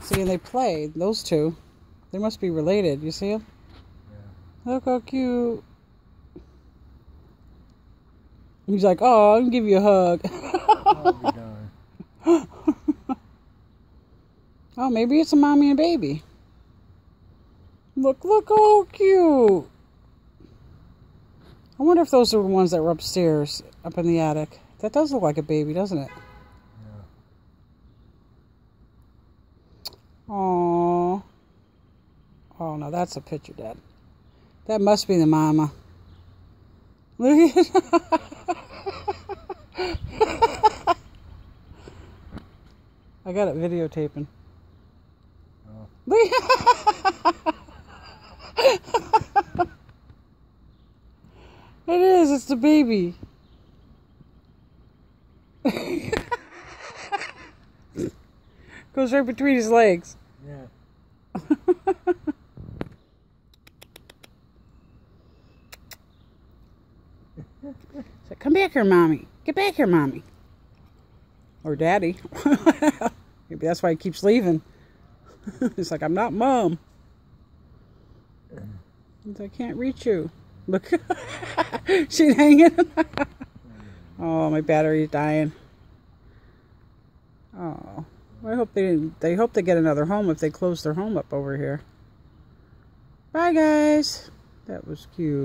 See, and they play, those two. They must be related. You see them? Yeah. Look how cute. He's like, oh, I'm gonna give you a hug. I'll be darned. oh, maybe it's a mommy and baby. Look, look how cute. I wonder if those are the ones that were upstairs, up in the attic. That does look like a baby, doesn't it? Aww. Oh, no, that's a picture, Dad. That must be the mama. Look at I got it videotaping. Oh. It is, it's the baby. Goes right between his legs. Yeah. So, come back here, mommy. Get back here, mommy. Or daddy. Maybe that's why he keeps leaving. He's like, I'm not mom. He's like, I can't reach you. Look. She's hanging. oh, my battery's dying. Oh. I hope they they hope they get another home if they close their home up over here. Bye guys. That was cute.